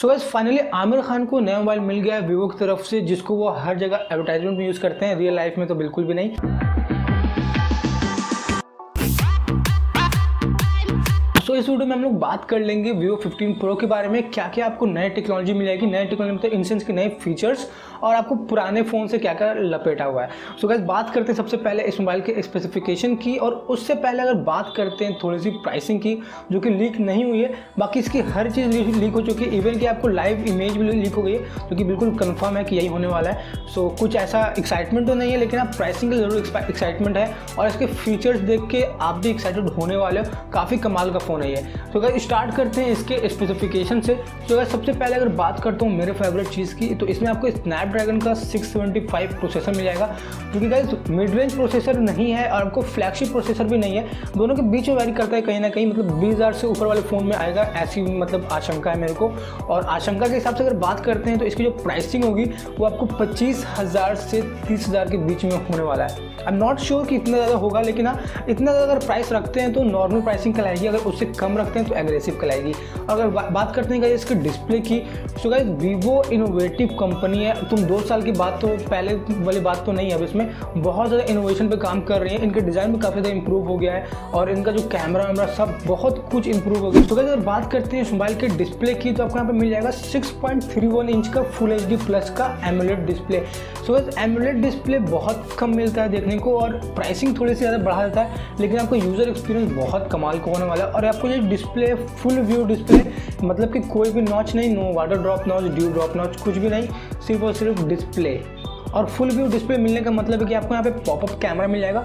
So so finally Aamir Khan को नया mobile मिल गया है वीवो की तरफ़ से, जिसको वो हर जगह एडवर्टाइजमेंट में यूज़ करते हैं। रियल लाइफ में तो बिल्कुल भी नहीं। इस वीडियो में हम लोग बात कर लेंगे Vivo 15 Pro के बारे में। क्या क्या आपको नए टेक्नोलॉजी मिल जाएगी नए टेक्नोलॉजी मतलब इंसेंस के नए फीचर्स और आपको पुराने फ़ोन से क्या क्या लपेटा हुआ है। सो so गैस बात करते हैं सबसे पहले इस मोबाइल के स्पेसिफिकेशन की और उससे पहले अगर बात करते हैं थोड़ी सी प्राइसिंग की जो कि लीक नहीं हुई है बाकी इसकी हर चीज़ लीक हो चुकी है। इवन कि आपको लाइव इमेज भी लीक हो गई है जो कि बिल्कुल कन्फर्म है कि यही होने वाला है। सो so, कुछ ऐसा एक्साइटमेंट तो नहीं है लेकिन आप प्राइसिंग का ज़रूर एक्साइटमेंट है और इसके फीचर्स देख के आप भी एक्साइटेड होने वाले हो। काफ़ी कमाल का फ़ोन है ये तो अगर स्टार्ट करते हैं इसके स्पेसिफिकेशन से। तो अगर सबसे पहले अगर बात करता हूँ मेरे फेवरेट चीज़ की तो इसमें आपको स्नैपड्रैगन का 675 प्रोसेसर मिल जाएगा। जो कि गाइज़ मिड रेंज प्रोसेसर नहीं है और आपको फ्लैगशिप प्रोसेसर भी नहीं है। दोनों के बीच में वैरी करता है कहीं ना कहीं मतलब बीस से ऊपर वाले फ़ोन में आएगा, ऐसी मतलब आशंका है मेरे को। और आशंका के हिसाब से अगर बात करते हैं तो इसकी जो प्राइसिंग होगी, वो आपको पच्चीस से तीस के बीच में होने वाला है। आई एम नॉट श्योर कि इतना ज़्यादा होगा लेकिन हाँ इतना ज़्यादा अगर प्राइस रखते हैं तो नॉर्मल प्राइसिंग कहलाएगी अगर उससे कम रखते हैं तो एग्रेसिव कहलाएगी। अगर बा, बात करते हैं इसके डिस्प्ले की तो गाइज़ वीवो इनोवेटिव कंपनी है। तुम दो साल की बात तो पहले वाली बात तो नहीं है अब इसमें। बहुत ज़्यादा इनोवेशन पर काम कर रही है। इनके डिज़ाइन भी काफ़ी ज़्यादा इंप्रूव हो गया है और इनका जो कैमरा वैमरा सब बहुत कुछ इंप्रूव हो गया तो गाइज़ अगर बात करते हैं इस मोबाइल के डिस्प्ले की तो आपको यहाँ पर मिल जाएगा 6.31 इंच का फुल एच प्लस का AMOLED display so guys AMOLED display बहुत कम मिलता है देखने को और प्राइसिंग थोड़ी सी ज़्यादा बढ़ा देता है, लेकिन आपको यूज़र एक्सपीरियंस बहुत कमाल का होने वाला है। और आपको ये डिस्प्ले फुल व्यू डिस्प्ले मतलब कि कोई भी नॉच नहीं no water drop notch dew drop notch कुछ भी नहीं, सिर्फ़ और सिर्फ़ डिस्प्ले और फुल व्यू डिस्प्ले मिलने का मतलब है कि आपको यहाँ पे पॉपअप कैमरा मिल जाएगा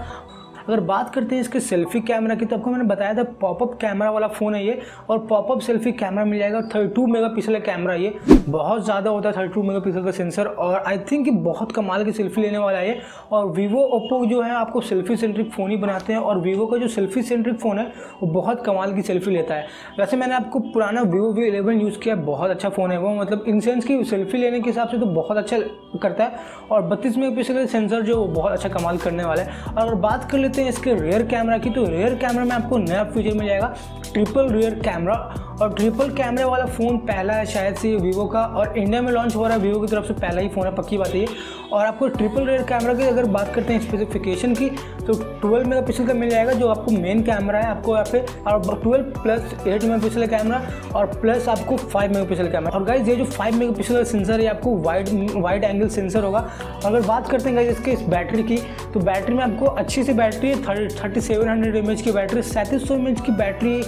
अगर बात करते हैं इसके सेल्फी कैमरा की तो आपको मैंने बताया था पॉपअप कैमरा वाला फ़ोन है ये, और पॉपअप सेल्फी कैमरा मिल जाएगा thirty two mega pixel camera ये। बहुत ज़्यादा होता है थर्टी टू मेगा पिक्सल का सेंसर और आई थिंक बहुत कमाल की सेल्फी लेने वाला है और वीवो ओप्पो जो है, आपको सेल्फी सेंट्रिक फ़ोन ही बनाते हैं, और वीवो का जो सेल्फी सेंट्रिक फ़ोन है, वो बहुत कमाल की सेल्फी लेता है। वैसे मैंने आपको पुराना वीवो वी इलेवन यूज़ किया, बहुत अच्छा फ़ोन है वो मतलब इन सेंस की सेल्फी लेने के हिसाब से तो बहुत अच्छा करता है, और बत्तीस मेगा पिक्सल सेंसर जो बहुत अच्छा कमाल करने वाला है। और अगर बात कर लेते हैं इसके रेयर कैमरा की। तो रेयर कैमरा में आपको नया फीचर मिल जाएगा ट्रिपल रेयर कैमरा और ट्रिपल कैमरे वाला फ़ोन पहला है शायद से वीवो का। और इंडिया में लॉन्च हो रहा है वीवो की तरफ़ से, पहला ही फ़ोन है, पक्की बात है और आपको ट्रिपल रेयर कैमरा की अगर बात करते हैं स्पेसिफिकेशन की तो 12 मेगापिक्सल का मिल जाएगा, जो आपको मेन कैमरा है। आपको यहाँ पे, और 12 प्लस 8 मेगापिक्सल का कैमरा और प्लस आपको 5 मेगापिक्सल कैमरा और गाइज़ ये जो 5 मेगापिक्सल का सेंसर है आपको वाइड वाइड एंगल सेंसर होगा। और अगर बात करते हैं गाइज़ इसके इस बैटरी की तो बैटरी में आपको अच्छी सी बैटरी है thirty seven hundred M H की बैटरी सैंतीस सौ एम एच की बैटरी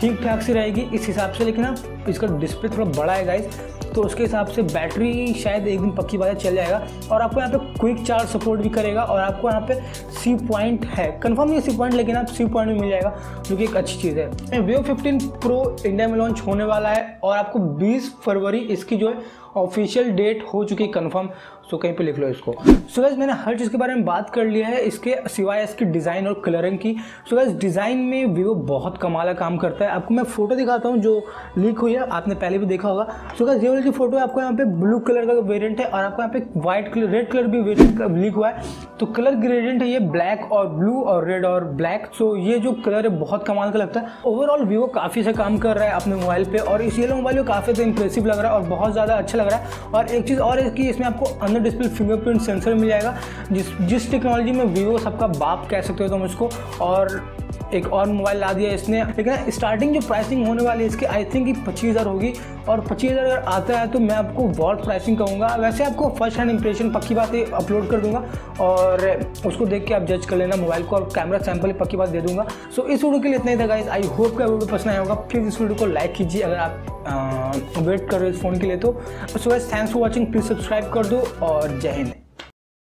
ठीक ठाक सी रहेगी इस हिसाब से। लेकिन अब इसका डिस्प्ले थोड़ा बड़ा है गाइज़ तो उसके हिसाब से बैटरी शायद एक दिन पक्की बात चल जाएगा और आपको यहाँ पे क्विक चार्ज सपोर्ट भी करेगा और आपको यहाँ पे सी पॉइंट है. कंफर्म नहीं सी पॉइंट लेकिन आप सी पॉइंट भी मिल जाएगा, जो कि एक अच्छी चीज़ है. वीवो 15 प्रो इंडिया में लॉन्च होने वाला है और आपको 20 फरवरी इसकी जो है ऑफिशियल डेट हो चुकी है कन्फर्म सो कहीं पे लिख लो इसको. सो गैस मैंने हर चीज़ के बारे में बात कर लिया है इसके सिवाय इसकी डिज़ाइन और कलरिंग की. सो गैस डिज़ाइन में वीवो बहुत कमाल काम करता है. आपको मैं फ़ोटो दिखाता हूँ जो लीक हुई आपने पहले भी देखा होगा। सो गैस ये वाली जो फ़ोटो है, आपको यहाँ पे ब्लू कलर का वेरियंट है और आपको यहाँ पे व्हाइट कलर रेड कलर भी वेरियंट लीक हुआ है। तो कलर ग्रेडियंट है ये ब्लैक और ब्लू और रेड और ब्लैक सो ये जो कलर है, बहुत कमाल का लगता है। ओवरऑल वीवो काफ़ी से काम कर रहा है अपने मोबाइल पर और इस ये मोबाइल में काफ़ी ज़्यादा इंप्रेसिव लग रहा है और बहुत ज़्यादा अच्छा लग रहा है। और एक चीज़ और है कि इसमें आपको अंदर डिस्प्ले फिंगरप्रिंट सेंसर मिल जाएगा, जिस जिस टेक्नोलॉजी में वीवो सबका बाप कह सकते हो तुम इसको और एक और मोबाइल ला दिया इसने। लेकिन स्टार्टिंग जो प्राइसिंग होने वाली है इसकी आई थिंक पच्चीस हज़ार होगी। और पच्चीस हज़ार अगर आता है तो मैं आपको वॉल्ट प्राइसिंग कहूँगा। वैसे आपको फ़र्स्ट हैंड इंप्रेशन पक्की बात अपलोड कर दूँगा। और उसको देख के आप जज कर लेना मोबाइल को, और कैमरा सैंपल पक्की बात दे दूँगा। सो इस वीडियो के लिए इतना ही था गाइज़ आई होप का वीडियो पसंद आया होगा। प्लीज़ इस वीडियो को लाइक कीजिए अगर आप वेट कर रहे हो इस फ़ोन के लिए तो। So guys thanks for watching please subscribe कर दो और जय हिंद.